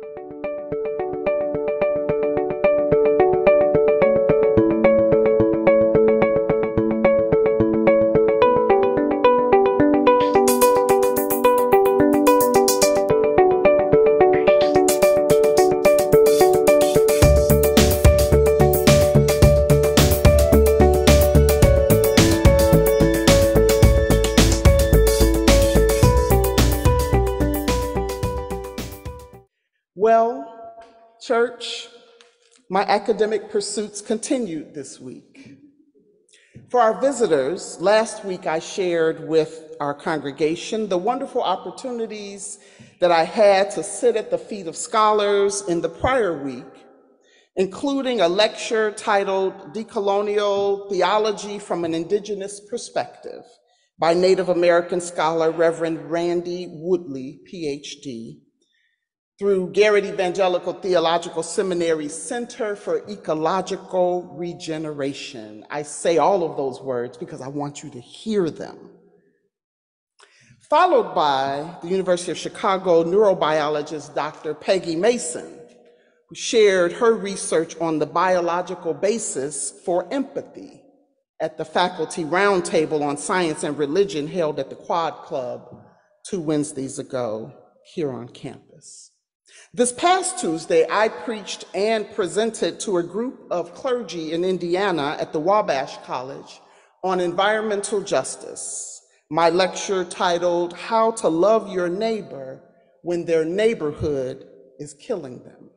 Well, church, my academic pursuits continued this week. For our visitors, last week I shared with our congregation the wonderful opportunities that I had to sit at the feet of scholars in the prior week, including a lecture titled Decolonial Theology from an Indigenous Perspective by Native American scholar Reverend Randy Woodley, PhD, through Garrett Evangelical Theological Seminary Center for Ecological Regeneration. I say all of those words because I want you to hear them. Followed by the University of Chicago neurobiologist Dr. Peggy Mason, who shared her research on the biological basis for empathy at the faculty roundtable on science and religion held at the Quad Club two Wednesdays ago here on campus. This past Tuesday, I preached and presented to a group of clergy in Indiana at the Wabash College on environmental justice. My lecture titled, How to Love Your Neighbor When Their Neighborhood is Killing Them.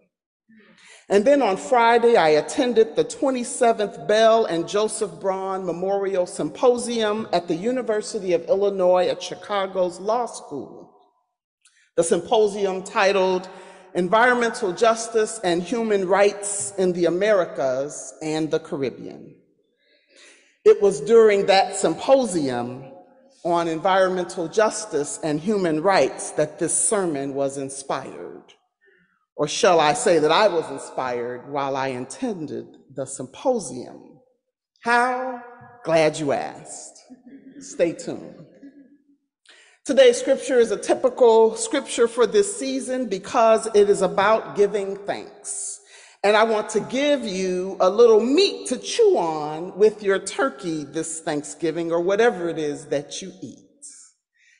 And then on Friday, I attended the 27th Bell and Joseph Braun Memorial Symposium at the University of Illinois at Chicago's Law School. The symposium titled environmental justice and human rights in the Americas and the Caribbean. It was during that symposium on environmental justice and human rights that this sermon was inspired. Or shall I say that I was inspired while I attended the symposium? How? Glad you asked. Stay tuned. Today's scripture is a typical scripture for this season because it is about giving thanks. And I want to give you a little meat to chew on with your turkey this Thanksgiving or whatever it is that you eat.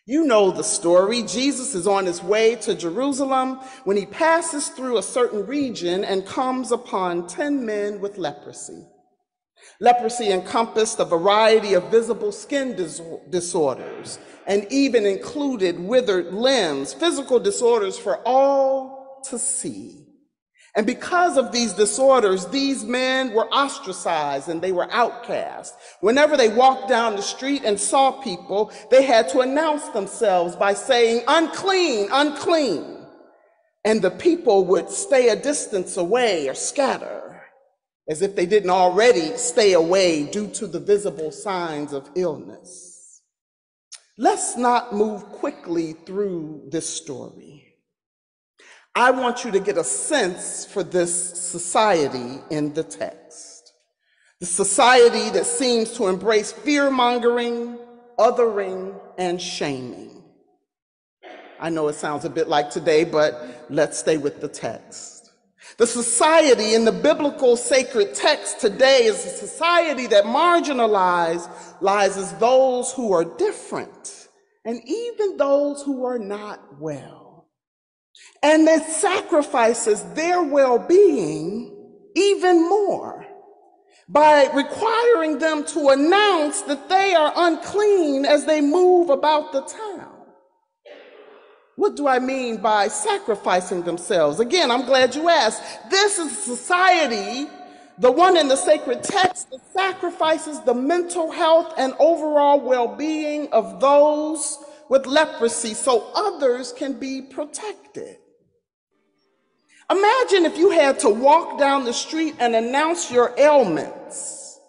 You know the story. Jesus is on his way to Jerusalem when he passes through a certain region and comes upon 10 men with leprosy. Leprosy encompassed a variety of visible skin dis- disorders and even included withered limbs, physical disorders for all to see. And because of these disorders, these men were ostracized and they were outcast. Whenever they walked down the street and saw people, they had to announce themselves by saying, unclean, unclean. And the people would stay a distance away or scatter as if they didn't already stay away due to the visible signs of illness. Let's not move quickly through this story. I want you to get a sense for this society in the text. The society that seems to embrace fear mongering, othering, and shaming. I know it sounds a bit like today, but let's stay with the text. The society in the biblical sacred text today is a society that marginalizes those who are different and even those who are not well. And that sacrifices their well being even more by requiring them to announce that they are unclean as they move about the town. What do I mean by sacrificing themselves? Again, I'm glad you asked. This is society, the one in the sacred text, that sacrifices the mental health and overall well being of those with leprosy so others can be protected. Imagine if you had to walk down the street and announce your ailments,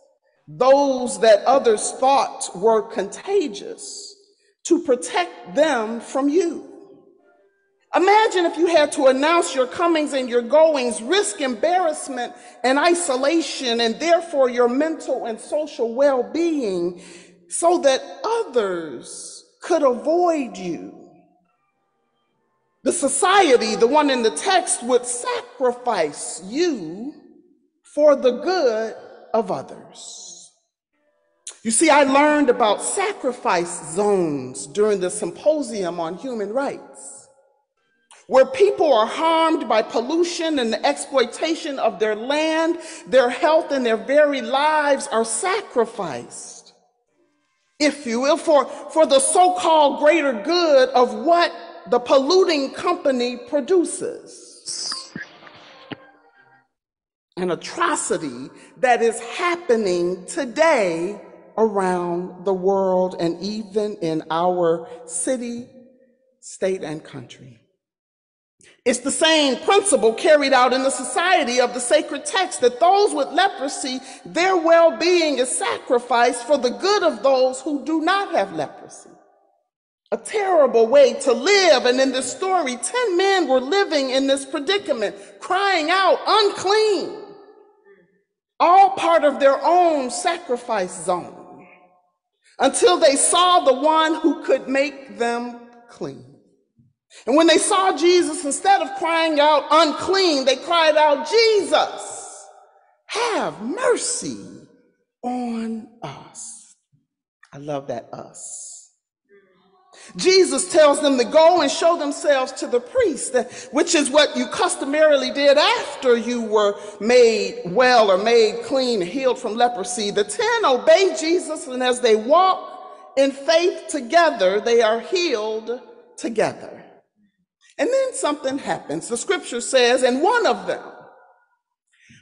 those that others thought were contagious, to protect them from you. Imagine if you had to announce your comings and your goings, risk embarrassment and isolation, and therefore your mental and social well being, so that others could avoid you. The society, the one in the text, would sacrifice you for the good of others. You see, I learned about sacrifice zones during the symposium on human rights, where people are harmed by pollution and the exploitation of their land, their health, and their very lives are sacrificed, if you will, for, for the so called greater good of what the polluting company produces. An atrocity that is happening today around the world and even in our city, state, and country. It's the same principle carried out in the society of the sacred text that those with leprosy, their well being is sacrificed for the good of those who do not have leprosy a terrible way to live. And in this story, 10 men were living in this predicament, crying out, unclean, all part of their own sacrifice zone, until they saw the one who could make them clean. And when they saw Jesus, instead of crying out unclean, they cried out, Jesus, have mercy on us. I love that us. Jesus tells them to go and show themselves to the priest, which is what you customarily did after you were made well or made clean, healed from leprosy. The ten obey Jesus, and as they walk in faith together, they are healed together. And then something happens. The scripture says, and one of them,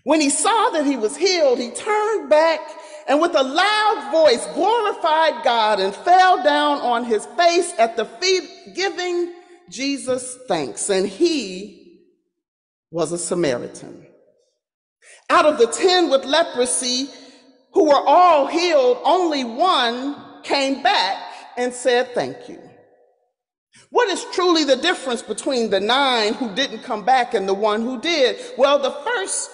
when he saw that he was healed, he turned back and with a loud voice glorified God and fell down on his face at the feet, giving Jesus thanks. And he was a Samaritan. Out of the 10 with leprosy who were all healed, only one came back and said thank you. What is truly the difference between the nine who didn't come back and the one who did? Well, the first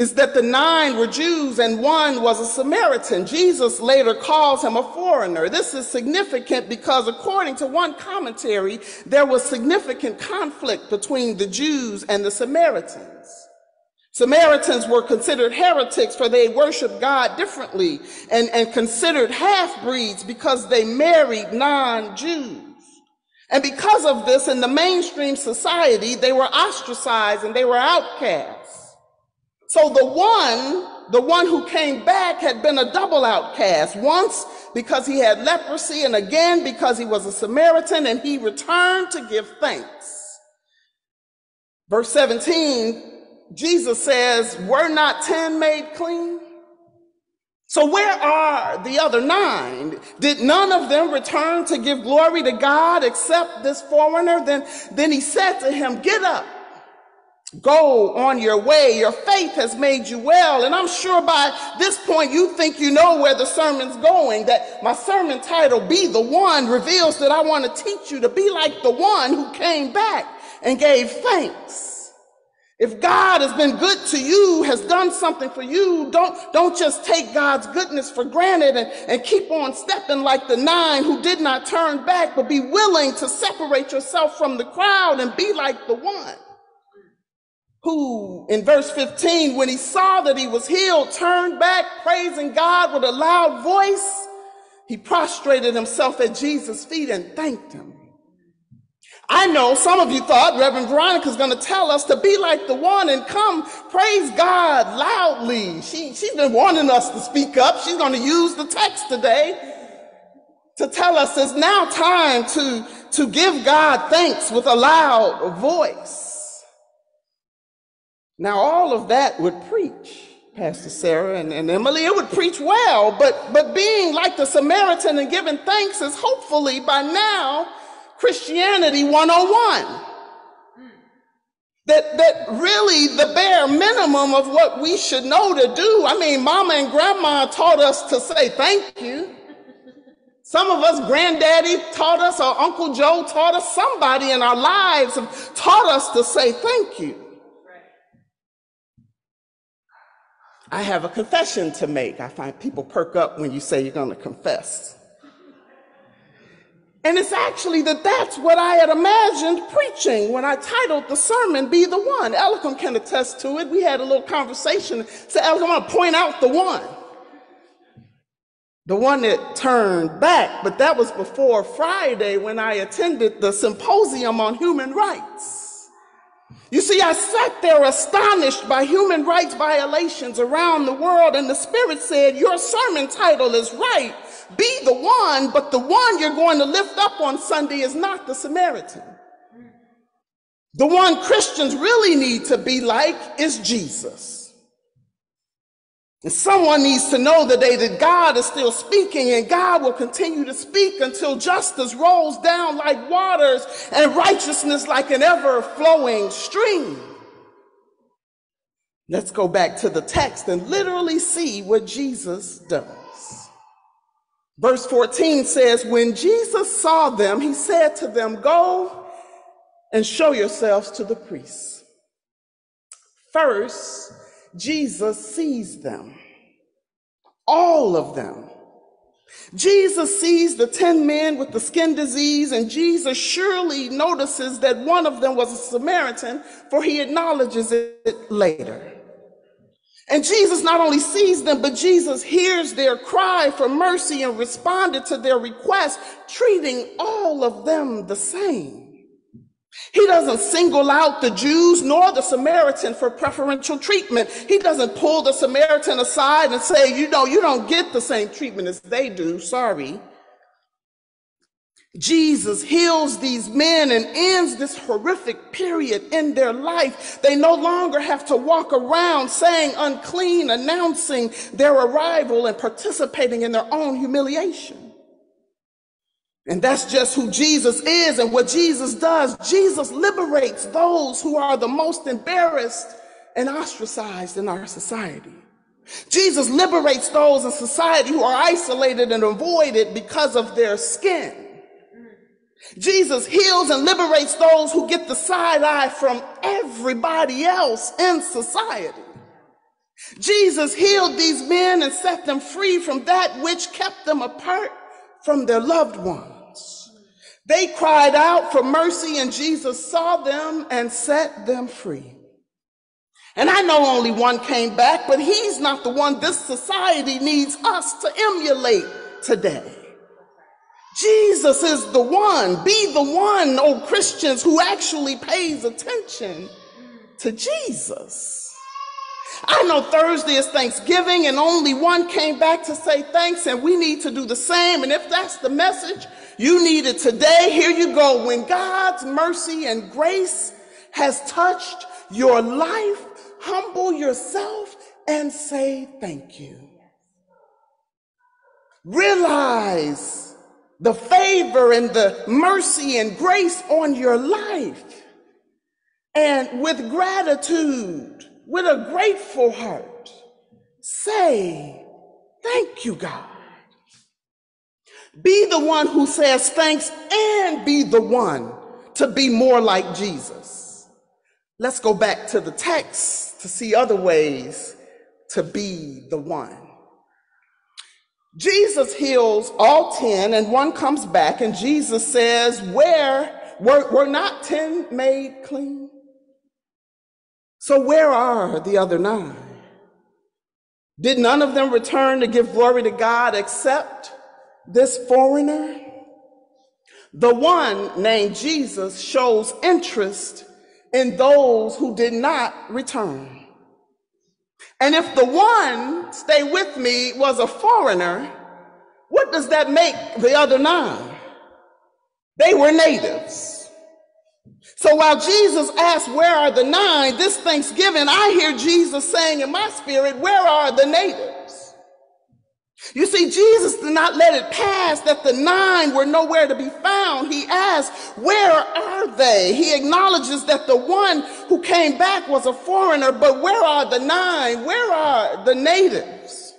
is that the nine were Jews and one was a Samaritan. Jesus later calls him a foreigner. This is significant because according to one commentary, there was significant conflict between the Jews and the Samaritans. Samaritans were considered heretics for they worshiped God differently and, and considered half-breeds because they married non-Jews. And because of this, in the mainstream society, they were ostracized and they were outcasts. So the one, the one who came back had been a double outcast. Once because he had leprosy and again because he was a Samaritan and he returned to give thanks. Verse 17, Jesus says, were not 10 made clean? So where are the other nine? Did none of them return to give glory to God except this foreigner? Then, then he said to him, get up Go on your way. Your faith has made you well. And I'm sure by this point you think you know where the sermon's going, that my sermon title, Be the One, reveals that I want to teach you to be like the one who came back and gave thanks. If God has been good to you, has done something for you, don't, don't just take God's goodness for granted and, and keep on stepping like the nine who did not turn back, but be willing to separate yourself from the crowd and be like the one who in verse 15, when he saw that he was healed, turned back, praising God with a loud voice. He prostrated himself at Jesus' feet and thanked him. I know some of you thought Reverend Veronica's going to tell us to be like the one and come praise God loudly. She, she's been wanting us to speak up. She's going to use the text today to tell us it's now time to, to give God thanks with a loud voice. Now, all of that would preach, Pastor Sarah and, and Emily, it would preach well, but, but being like the Samaritan and giving thanks is hopefully by now Christianity 101. That, that really the bare minimum of what we should know to do. I mean, mama and grandma taught us to say thank you. Some of us, granddaddy taught us, or Uncle Joe taught us, somebody in our lives have taught us to say thank you. I have a confession to make. I find people perk up when you say you're going to confess. And it's actually that that's what I had imagined preaching when I titled the sermon, Be the One. Elicum can attest to it. We had a little conversation. Elicum, I'm going to point out the one. The one that turned back, but that was before Friday when I attended the symposium on human rights. You see, I sat there astonished by human rights violations around the world, and the Spirit said, Your sermon title is right be the one, but the one you're going to lift up on Sunday is not the Samaritan. The one Christians really need to be like is Jesus. And someone needs to know today that God is still speaking and God will continue to speak until justice rolls down like waters and righteousness like an ever flowing stream. Let's go back to the text and literally see what Jesus does. Verse 14 says, When Jesus saw them, he said to them, Go and show yourselves to the priests. First, Jesus sees them, all of them. Jesus sees the 10 men with the skin disease, and Jesus surely notices that one of them was a Samaritan, for he acknowledges it later. And Jesus not only sees them, but Jesus hears their cry for mercy and responded to their request, treating all of them the same. He doesn't single out the Jews nor the Samaritan for preferential treatment. He doesn't pull the Samaritan aside and say, you know, you don't get the same treatment as they do. Sorry. Jesus heals these men and ends this horrific period in their life. They no longer have to walk around saying unclean, announcing their arrival and participating in their own humiliation. And that's just who Jesus is and what Jesus does. Jesus liberates those who are the most embarrassed and ostracized in our society. Jesus liberates those in society who are isolated and avoided because of their skin. Jesus heals and liberates those who get the side eye from everybody else in society. Jesus healed these men and set them free from that which kept them apart from their loved ones. They cried out for mercy and Jesus saw them and set them free. And I know only one came back, but he's not the one this society needs us to emulate today. Jesus is the one. Be the one, oh Christians, who actually pays attention to Jesus. I know Thursday is Thanksgiving and only one came back to say thanks, and we need to do the same. And if that's the message you need it today, here you go. When God's mercy and grace has touched your life, humble yourself and say thank you. Realize the favor and the mercy and grace on your life. And with gratitude, with a grateful heart, say, Thank you, God. Be the one who says thanks and be the one to be more like Jesus. Let's go back to the text to see other ways to be the one. Jesus heals all 10, and one comes back, and Jesus says, Where were, were not 10 made clean? So where are the other nine? Did none of them return to give glory to God except this foreigner? The one named Jesus shows interest in those who did not return. And if the one, stay with me, was a foreigner, what does that make the other nine? They were natives. So while Jesus asked, Where are the nine? This Thanksgiving, I hear Jesus saying in my spirit, Where are the natives? You see, Jesus did not let it pass that the nine were nowhere to be found. He asked, Where are they? He acknowledges that the one who came back was a foreigner, but where are the nine? Where are the natives?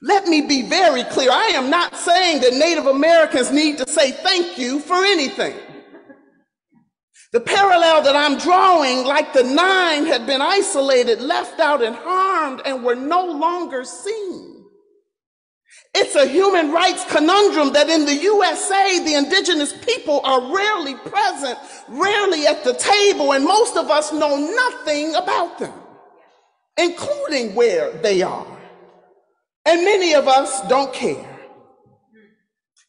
Let me be very clear. I am not saying that Native Americans need to say thank you for anything. The parallel that I'm drawing, like the nine had been isolated, left out, and harmed, and were no longer seen. It's a human rights conundrum that in the USA, the indigenous people are rarely present, rarely at the table, and most of us know nothing about them, including where they are. And many of us don't care.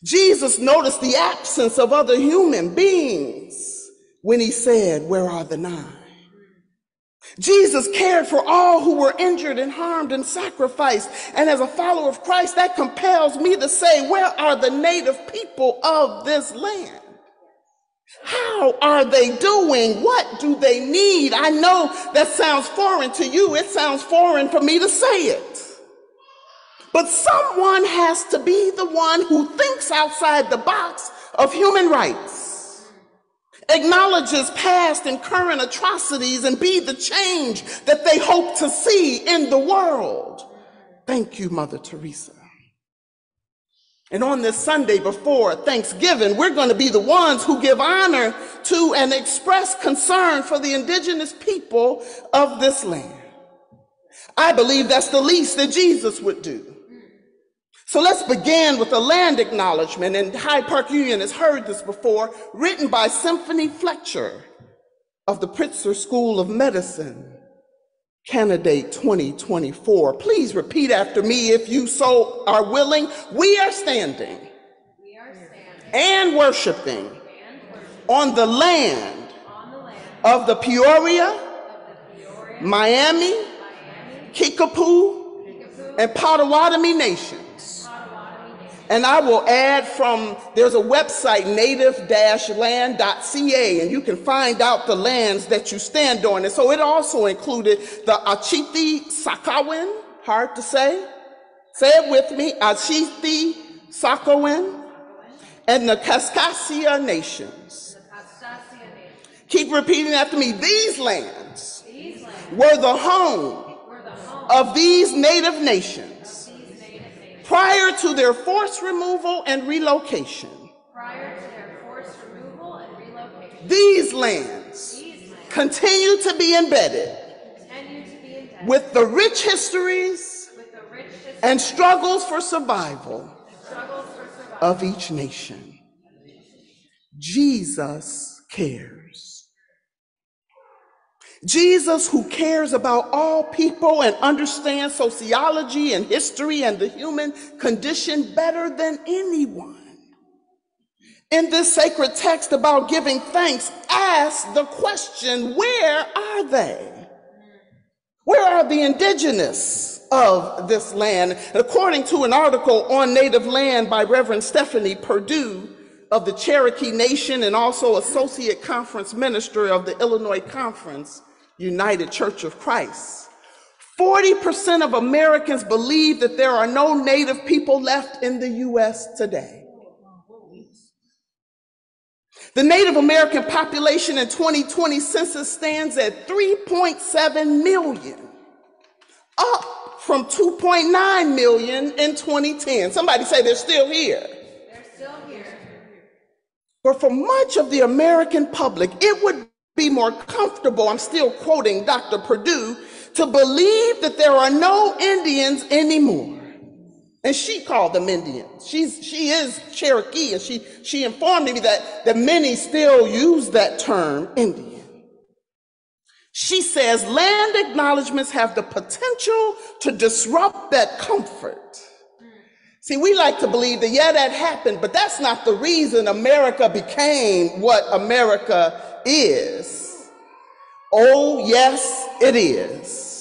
Jesus noticed the absence of other human beings when he said, Where are the nine? Jesus cared for all who were injured and harmed and sacrificed. And as a follower of Christ, that compels me to say, Where are the native people of this land? How are they doing? What do they need? I know that sounds foreign to you. It sounds foreign for me to say it. But someone has to be the one who thinks outside the box of human rights, acknowledges past and current atrocities, and be the change that they hope to see in the world. Thank you, Mother Teresa. And on this Sunday before Thanksgiving, we're going to be the ones who give honor to and express concern for the indigenous people of this land. I believe that's the least that Jesus would do. So let's begin with a land acknowledgement, and Hyde Park Union has heard this before, written by Symphony Fletcher of the Pritzker School of Medicine, candidate 2024. Please repeat after me if you so are willing. We are standing, we are standing and, worshiping on the land, on the land of the Peoria, of the Peoria Miami, Miami, Kickapoo, Kickapoo, and Potawatomi Nation. And I will add from, there's a website, native-land.ca, and you can find out the lands that you stand on. And so it also included the Oceti Sakowin, hard to say. Say it with me, Oceti Sakowin, and the Kaskaskia nations. Keep repeating after me. These lands, were the home, of these native nations prior to their forced removal and relocation. Prior to their forced removal and relocation. These lands, These lands continue to be embedded, to be embedded with the rich histories, the rich histories and struggles for survival, struggles for survival of each nation. Jesus cares. Jesus, who cares about all people and understands sociology and history and the human condition better than anyone. In this sacred text about giving thanks, ask the question where are they? Where are the indigenous of this land? according to an article on native land by Reverend Stephanie Perdew of the Cherokee Nation and also Associate Conference Minister of the Illinois Conference, United Church of Christ. 40% of Americans believe that there are no Native people left in the U.S. today. The Native American population in 2020 census stands at 3.7 million, up from 2.9 million in 2010. Somebody say they're still here. They're still here. But for much of the American public, it would be more comfortable, I'm still quoting Dr. Perdew, to believe that there are no Indians anymore. And she called them Indians. She's, she is Cherokee, and she, she informed me that, that many still use that term, Indian. She says land acknowledgments have the potential to disrupt that comfort. See, we like to believe that, yeah, that happened, but that's not the reason America became what America is. Oh, yes, it is.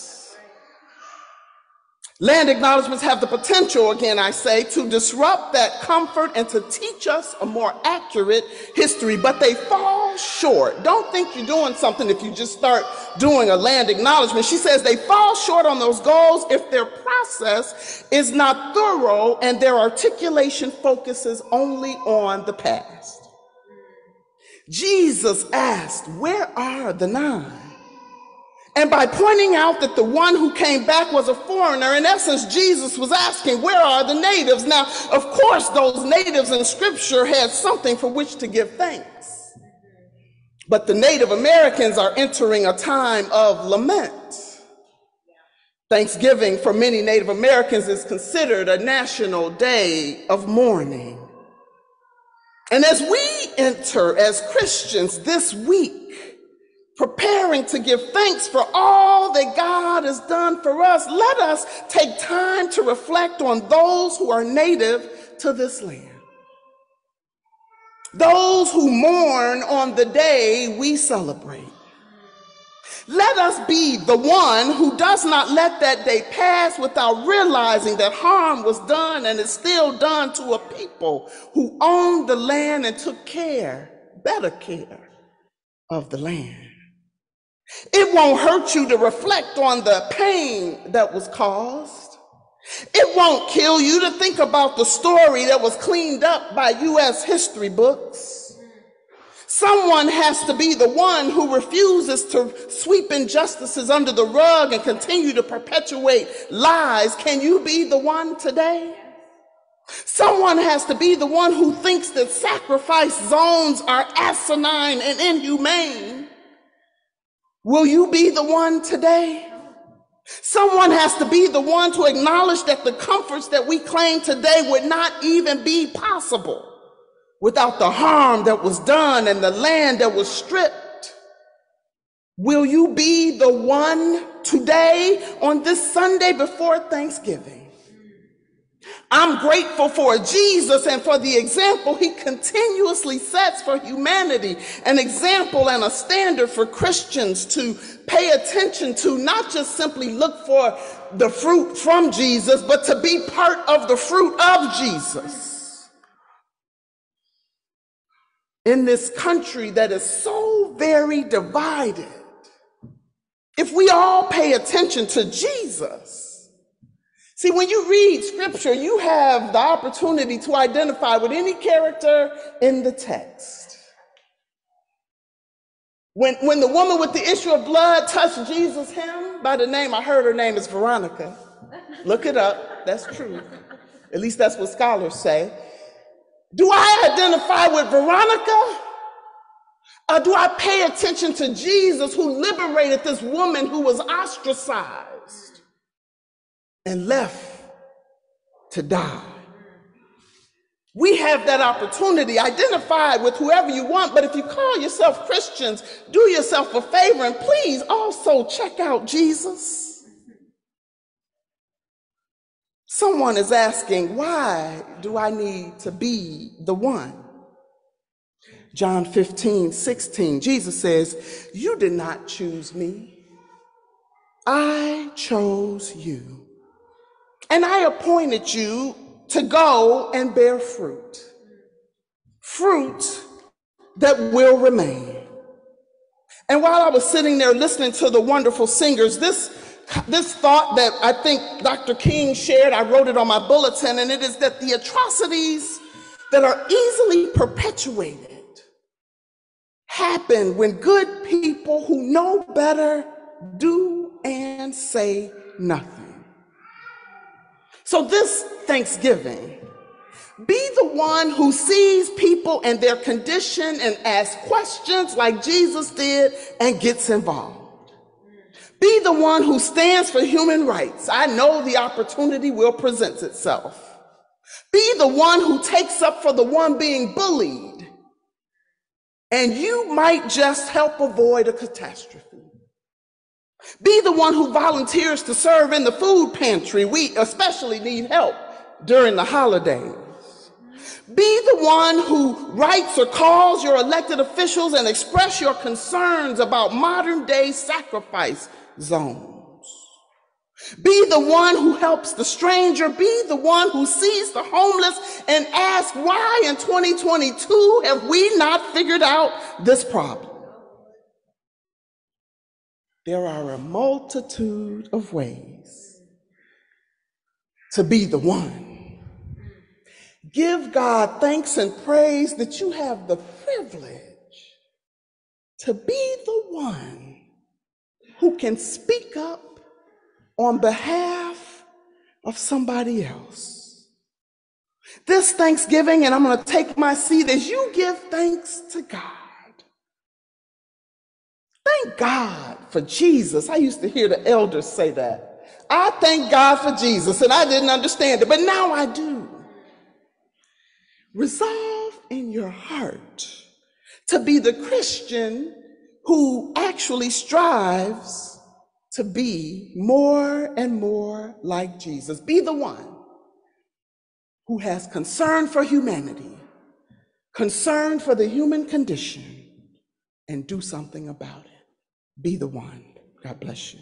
Land acknowledgments have the potential, again, I say, to disrupt that comfort and to teach us a more accurate history, but they fall short. Don't think you're doing something if you just start doing a land acknowledgement. She says they fall short on those goals if their process is not thorough and their articulation focuses only on the past. Jesus asked, Where are the nine? And by pointing out that the one who came back was a foreigner, in essence, Jesus was asking, Where are the natives? Now, of course, those natives in scripture had something for which to give thanks. But the Native Americans are entering a time of lament. Thanksgiving for many Native Americans is considered a national day of mourning. And as we enter as Christians this week, preparing to give thanks for all that God has done for us, let us take time to reflect on those who are native to this land. Those who mourn on the day we celebrate. Let us be the one who does not let that day pass without realizing that harm was done and is still done to a people who owned the land and took care, better care of the land. It won't hurt you to reflect on the pain that was caused. It won't kill you to think about the story that was cleaned up by U.S. history books. Someone has to be the one who refuses to sweep injustices under the rug and continue to perpetuate lies. Can you be the one today? Someone has to be the one who thinks that sacrifice zones are asinine and inhumane. Will you be the one today? Someone has to be the one to acknowledge that the comforts that we claim today would not even be possible without the harm that was done and the land that was stripped. Will you be the one today on this Sunday before Thanksgiving? I'm grateful for Jesus and for the example he continuously sets for humanity, an example and a standard for Christians to pay attention to, not just simply look for the fruit from Jesus, but to be part of the fruit of Jesus. in this country that is so very divided, if we all pay attention to Jesus, see, when you read scripture, you have the opportunity to identify with any character in the text. When, when the woman with the issue of blood touched Jesus' hem by the name, I heard her name is Veronica. Look it up, that's true. At least that's what scholars say. Do I identify with Veronica? Or do I pay attention to Jesus who liberated this woman who was ostracized and left to die? We have that opportunity. Identify with whoever you want, but if you call yourself Christians, do yourself a favor and please also check out Jesus. Someone is asking, why do I need to be the one? John 15, 16, Jesus says, You did not choose me. I chose you. And I appointed you to go and bear fruit. Fruit that will remain. And while I was sitting there listening to the wonderful singers, this this thought that I think Dr. King shared, I wrote it on my bulletin, and it is that the atrocities that are easily perpetuated happen when good people who know better do and say nothing. So, this Thanksgiving, be the one who sees people and their condition and asks questions like Jesus did and gets involved. Be the one who stands for human rights. I know the opportunity will present itself. Be the one who takes up for the one being bullied. And you might just help avoid a catastrophe. Be the one who volunteers to serve in the food pantry. We especially need help during the holidays. Be the one who writes or calls your elected officials and express your concerns about modern day sacrifice zones. Be the one who helps the stranger. Be the one who sees the homeless and asks, why in 2022 have we not figured out this problem? There are a multitude of ways to be the one. Give God thanks and praise that you have the privilege to be the one who can speak up on behalf of somebody else. This Thanksgiving, and I'm going to take my seat as you give thanks to God. Thank God for Jesus. I used to hear the elders say that. I thank God for Jesus, and I didn't understand it, but now I do. Resolve in your heart to be the Christian who actually strives to be more and more like Jesus. Be the one who has concern for humanity, concern for the human condition, and do something about it. Be the one. God bless you.